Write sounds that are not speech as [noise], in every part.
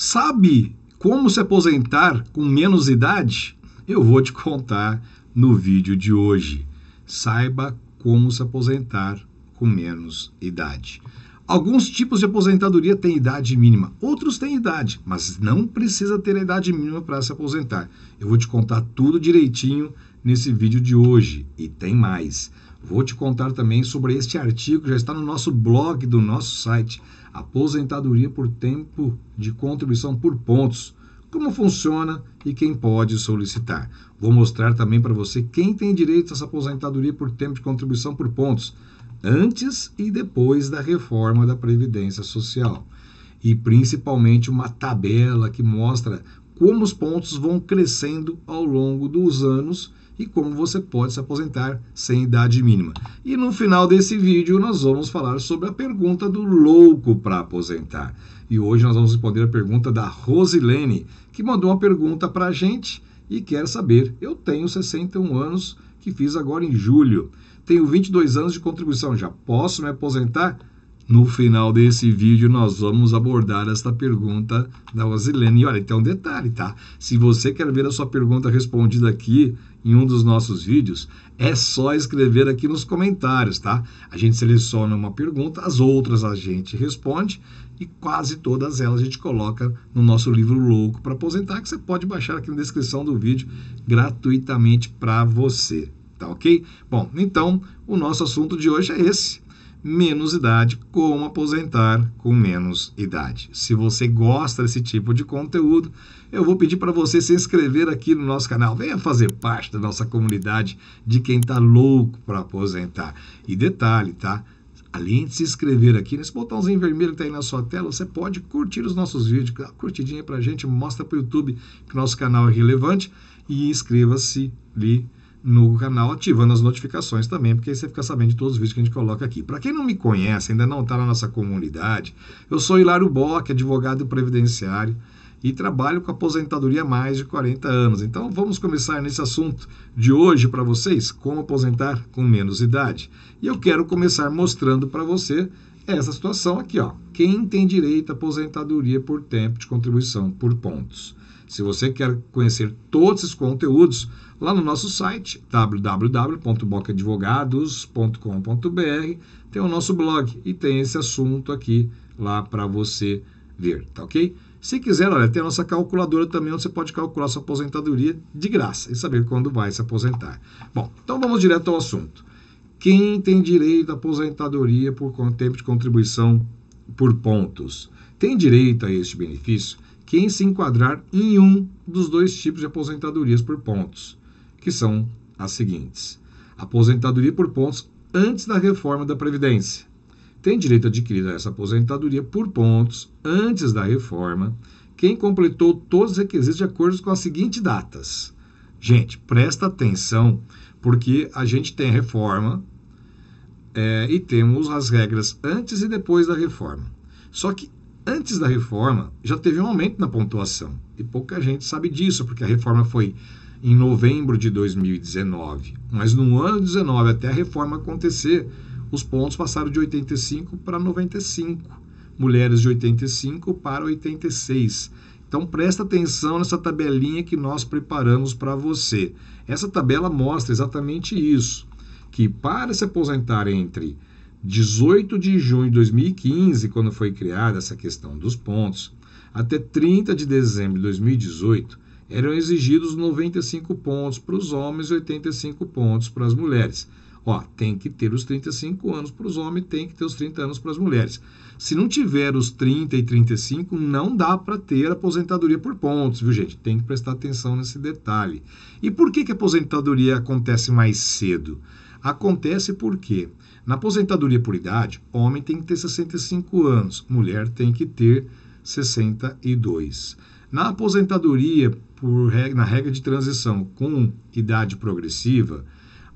Sabe como se aposentar com menos idade? Eu vou te contar no vídeo de hoje. Saiba como se aposentar com menos idade. Alguns tipos de aposentadoria têm idade mínima, outros têm idade, mas não precisa ter a idade mínima para se aposentar. Eu vou te contar tudo direitinho nesse vídeo de hoje e tem mais. Vou te contar também sobre este artigo que já está no nosso blog do nosso site, Aposentadoria por Tempo de Contribuição por Pontos. Como funciona e quem pode solicitar. Vou mostrar também para você quem tem direito a essa aposentadoria por tempo de contribuição por pontos antes e depois da reforma da Previdência Social. E principalmente uma tabela que mostra como os pontos vão crescendo ao longo dos anos e como você pode se aposentar sem idade mínima. E no final desse vídeo nós vamos falar sobre a pergunta do louco para aposentar. E hoje nós vamos responder a pergunta da Rosilene, que mandou uma pergunta para a gente e quer saber. Eu tenho 61 anos, que fiz agora em julho tenho 22 anos de contribuição, já posso me aposentar? No final desse vídeo, nós vamos abordar esta pergunta da Rosilene. E olha, tem um detalhe, tá? Se você quer ver a sua pergunta respondida aqui em um dos nossos vídeos, é só escrever aqui nos comentários, tá? A gente seleciona uma pergunta, as outras a gente responde e quase todas elas a gente coloca no nosso livro Louco para Aposentar, que você pode baixar aqui na descrição do vídeo gratuitamente para você. Tá ok? Bom, então o nosso assunto de hoje é esse: menos idade, como aposentar com menos idade. Se você gosta desse tipo de conteúdo, eu vou pedir para você se inscrever aqui no nosso canal. Venha fazer parte da nossa comunidade de quem está louco para aposentar. E detalhe, tá? Além de se inscrever aqui, nesse botãozinho vermelho que está aí na sua tela, você pode curtir os nossos vídeos, dá uma curtidinha para a gente, mostra para o YouTube que nosso canal é relevante e inscreva-se ali no canal, ativando as notificações também, porque aí você fica sabendo de todos os vídeos que a gente coloca aqui. Para quem não me conhece, ainda não está na nossa comunidade, eu sou Hilário Bock, advogado previdenciário, e trabalho com aposentadoria há mais de 40 anos. Então vamos começar nesse assunto de hoje para vocês, como aposentar com menos idade. E eu quero começar mostrando para você essa situação aqui, ó. Quem tem direito à aposentadoria por tempo de contribuição por pontos. Se você quer conhecer todos esses conteúdos, lá no nosso site www.bocadvogados.com.br tem o nosso blog e tem esse assunto aqui lá para você ver, tá ok? Se quiser, olha, tem a nossa calculadora também, onde você pode calcular sua aposentadoria de graça e saber quando vai se aposentar. Bom, então vamos direto ao assunto. Quem tem direito à aposentadoria por tempo de contribuição por pontos? Tem direito a este benefício quem se enquadrar em um dos dois tipos de aposentadorias por pontos que são as seguintes: aposentadoria por pontos antes da reforma da Previdência. Tem direito adquirido a essa aposentadoria por pontos antes da reforma quem completou todos os requisitos de acordo com as seguintes datas. Gente, presta atenção, porque a gente tem reforma é, e temos as regras antes e depois da reforma. Só que antes da reforma já teve um aumento na pontuação. E pouca gente sabe disso, porque a reforma foi em novembro de 2019. Mas no ano 19, até a reforma acontecer, os pontos passaram de 85 para 95, mulheres de 85 para 86. Então presta atenção nessa tabelinha que nós preparamos para você. Essa tabela mostra exatamente isso, que para se aposentar entre 18 de junho de 2015, quando foi criada essa questão dos pontos, até 30 de dezembro de 2018, eram exigidos 95 pontos para os homens e 85 pontos para as mulheres. Ó, tem que ter os 35 anos para os homens, tem que ter os 30 anos para as mulheres. Se não tiver os 30 e 35, não dá para ter aposentadoria por pontos, viu, gente? Tem que prestar atenção nesse detalhe. E por que, que a aposentadoria acontece mais cedo? Acontece porque na aposentadoria por idade, homem tem que ter 65 anos, mulher tem que ter 62. Na aposentadoria por na regra de transição com idade progressiva,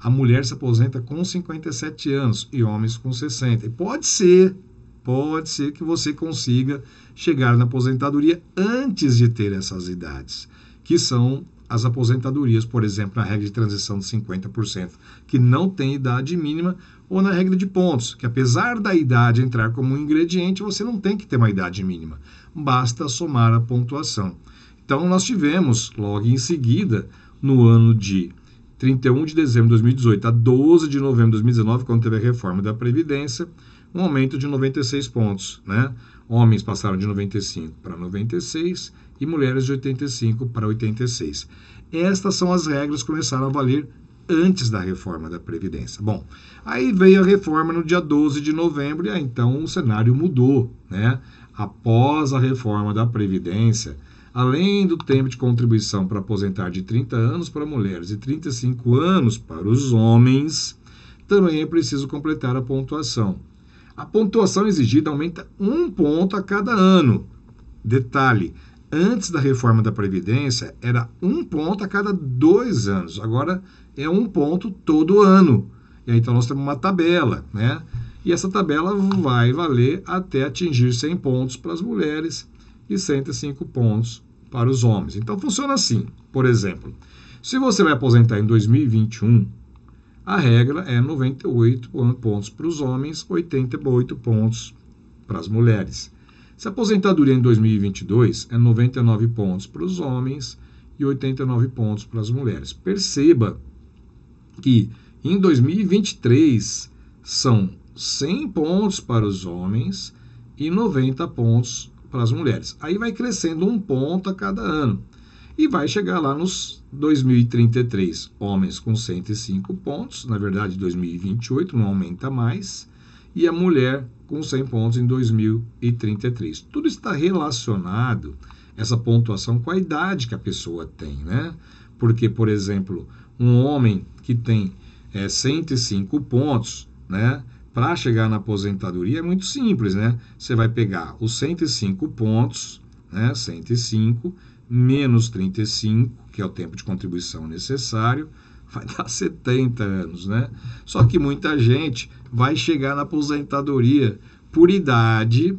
a mulher se aposenta com 57 anos e homens com 60. E pode ser, pode ser que você consiga chegar na aposentadoria antes de ter essas idades, que são as aposentadorias, por exemplo, na regra de transição de 50%, que não tem idade mínima, ou na regra de pontos, que apesar da idade entrar como um ingrediente, você não tem que ter uma idade mínima. basta somar a pontuação. Então, nós tivemos, logo em seguida, no ano de 31 de dezembro de 2018 a 12 de novembro de 2019, quando teve a reforma da Previdência, um aumento de 96 pontos. Né? Homens passaram de 95 para 96 e mulheres de 85 para 86. Estas são as regras que começaram a valer antes da reforma da Previdência. Bom, aí veio a reforma no dia 12 de novembro e então o cenário mudou. Né? Após a reforma da Previdência, além do tempo de contribuição para aposentar de 30 anos para mulheres e 35 anos para os homens, também é preciso completar a pontuação. A pontuação exigida aumenta um ponto a cada ano. Detalhe: antes da reforma da Previdência era um ponto a cada dois anos, agora é um ponto todo ano. E aí, então nós temos uma tabela, né? E essa tabela vai valer até atingir 100 pontos para as mulheres e 105 pontos para os homens. Então funciona assim, por exemplo, se você vai aposentar em 2021, a regra é 98 pontos para os homens, 88 pontos para as mulheres. Se a aposentadoria em 2022 é 99 pontos para os homens e 89 pontos para as mulheres. Perceba que em 2023 são 100 pontos para os homens e 90 pontos para as mulheres. Aí vai crescendo um ponto a cada ano. E vai chegar lá nos 2033, homens com 105 pontos, na verdade 2028 não aumenta mais, e a mulher com 100 pontos em 2033. Tudo está relacionado, essa pontuação, com a idade que a pessoa tem, né? Porque, por exemplo, um homem que tem é, 105 pontos, né? para chegar na aposentadoria é muito simples, né? Você vai pegar os 105 pontos, né? 105 menos 35, que é o tempo de contribuição necessário, vai dar [laughs] 70 anos, né? Só que muita gente vai chegar na aposentadoria por idade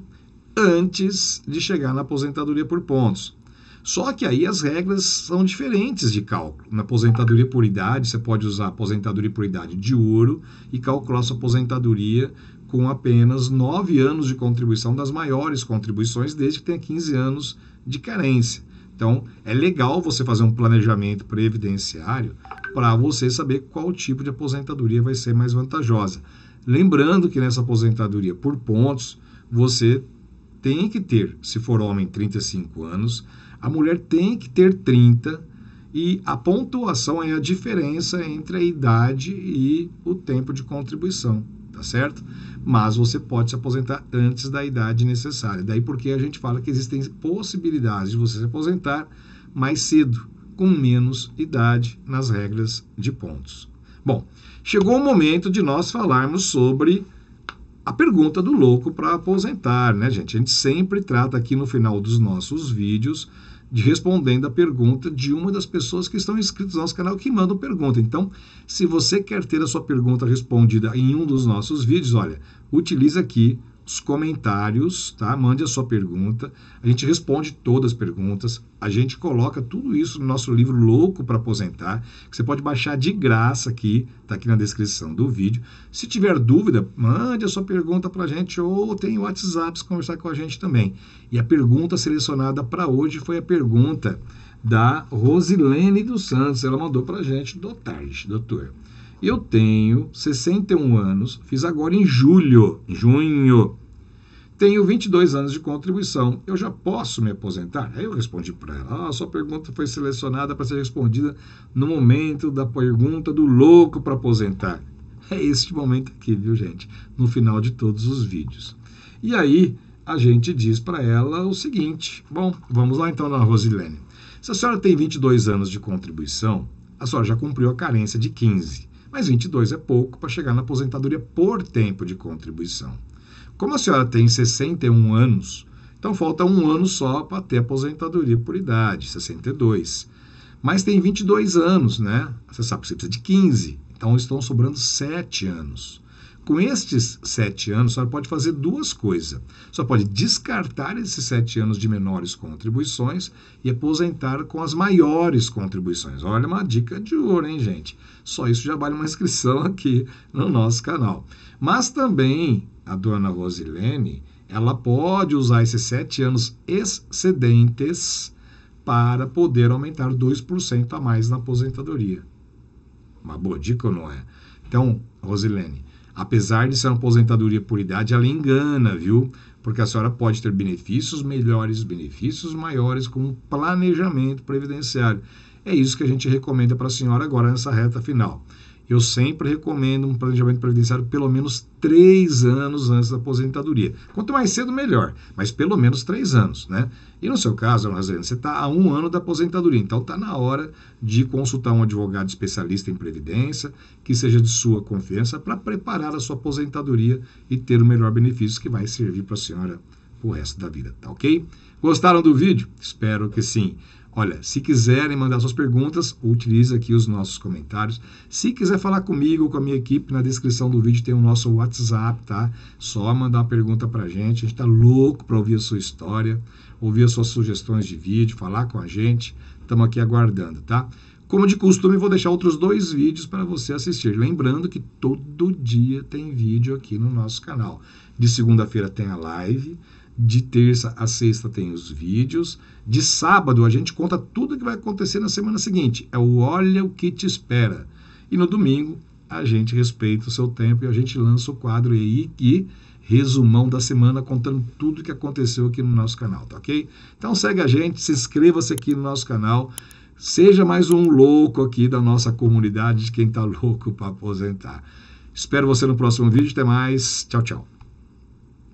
antes de chegar na aposentadoria por pontos. Só que aí as regras são diferentes de cálculo. Na aposentadoria por idade, você pode usar aposentadoria por idade de ouro e calcular sua aposentadoria com apenas 9 anos de contribuição das maiores contribuições, desde que tenha 15 anos de carência. Então, é legal você fazer um planejamento previdenciário para você saber qual tipo de aposentadoria vai ser mais vantajosa. Lembrando que nessa aposentadoria por pontos, você tem que ter, se for homem, 35 anos, a mulher tem que ter 30 e a pontuação é a diferença entre a idade e o tempo de contribuição, tá certo? Mas você pode se aposentar antes da idade necessária. Daí porque a gente fala que existem possibilidades de você se aposentar mais cedo, com menos idade nas regras de pontos. Bom, chegou o momento de nós falarmos sobre a pergunta do louco para aposentar, né, gente? A gente sempre trata aqui no final dos nossos vídeos de respondendo a pergunta de uma das pessoas que estão inscritas no nosso canal que mandam pergunta. Então, se você quer ter a sua pergunta respondida em um dos nossos vídeos, olha, utilize aqui os comentários, tá? Mande a sua pergunta. A gente responde todas as perguntas. A gente coloca tudo isso no nosso livro Louco para Aposentar, que você pode baixar de graça aqui, tá aqui na descrição do vídeo. Se tiver dúvida, mande a sua pergunta para a gente ou tem WhatsApp para conversar com a gente também. E a pergunta selecionada para hoje foi a pergunta da Rosilene dos Santos. Ela mandou para a gente do tarde, doutor. Eu tenho 61 anos, fiz agora em julho, junho. Tenho 22 anos de contribuição. Eu já posso me aposentar? Aí eu respondi para ela: ah, sua pergunta foi selecionada para ser respondida no momento da pergunta do louco para aposentar. É este momento aqui, viu, gente? No final de todos os vídeos. E aí a gente diz para ela o seguinte: bom, vamos lá então na Rosilene. Se a senhora tem 22 anos de contribuição, a senhora já cumpriu a carência de 15 mas 22 é pouco para chegar na aposentadoria por tempo de contribuição. Como a senhora tem 61 anos, então falta um ano só para ter aposentadoria por idade, 62. Mas tem 22 anos, né? Você sabe que você precisa de 15, então estão sobrando 7 anos. Com estes sete anos, senhora pode fazer duas coisas. Só pode descartar esses sete anos de menores contribuições e aposentar com as maiores contribuições. Olha uma dica de ouro, hein, gente? Só isso já vale uma inscrição aqui no nosso canal. Mas também a dona Rosilene, ela pode usar esses sete anos excedentes para poder aumentar 2% a mais na aposentadoria. Uma boa dica ou não é? Então, Rosilene, apesar de ser uma aposentadoria por idade, ela engana, viu? Porque a senhora pode ter benefícios melhores, benefícios maiores com planejamento previdenciário. É isso que a gente recomenda para a senhora agora nessa reta final eu sempre recomendo um planejamento previdenciário pelo menos três anos antes da aposentadoria. Quanto mais cedo, melhor, mas pelo menos três anos, né? E no seu caso, você está a um ano da aposentadoria, então está na hora de consultar um advogado especialista em previdência, que seja de sua confiança, para preparar a sua aposentadoria e ter o melhor benefício que vai servir para a senhora o resto da vida, tá ok? Gostaram do vídeo? Espero que sim. Olha, se quiserem mandar suas perguntas, utilize aqui os nossos comentários. Se quiser falar comigo ou com a minha equipe, na descrição do vídeo tem o nosso WhatsApp, tá? Só mandar uma pergunta pra gente. A gente tá louco para ouvir a sua história, ouvir as suas sugestões de vídeo, falar com a gente. Estamos aqui aguardando, tá? Como de costume, vou deixar outros dois vídeos para você assistir. Lembrando que todo dia tem vídeo aqui no nosso canal. De segunda-feira tem a live, de terça a sexta tem os vídeos. De sábado a gente conta tudo que vai acontecer na semana seguinte. É o Olha o que te espera. E no domingo a gente respeita o seu tempo e a gente lança o quadro aí e resumão da semana contando tudo que aconteceu aqui no nosso canal, tá ok? Então segue a gente, se inscreva-se aqui no nosso canal. Seja mais um louco aqui da nossa comunidade de quem está [laughs] louco para aposentar. Espero você no próximo vídeo. Até mais. Tchau, tchau.